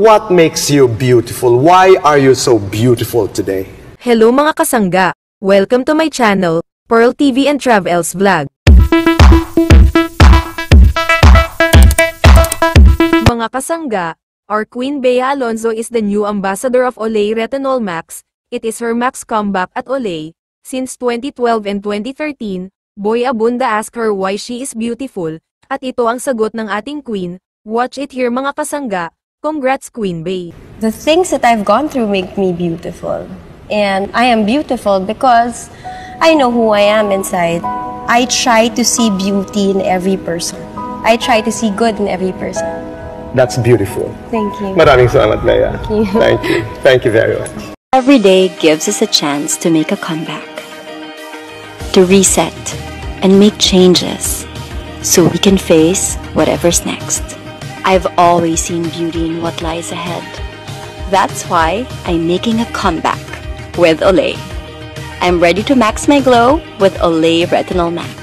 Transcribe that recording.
What makes you beautiful? Why are you so beautiful today? Hello mga kasangga! Welcome to my channel, Pearl TV and Travels Vlog. Mga kasangga, our Queen Bea Alonzo is the new ambassador of Olay Retinol Max. It is her max comeback at Olay. Since 2012 and 2013, Boy Abunda asked her why she is beautiful, at ito ang sagot ng ating queen. Watch it here mga kasangga. Congrats Queen Bea! The things that I've gone through make me beautiful. And I am beautiful because I know who I am inside. I try to see beauty in every person. I try to see good in every person. That's beautiful. Thank you. Maraming salamat, Bea. Thank you. Thank you very much. Every day gives us a chance to make a comeback, to reset and make changes so we can face whatever's next. I've always seen beauty in what lies ahead. That's why I'm making a comeback with Olay. I'm ready to max my glow with Olay Retinol Max.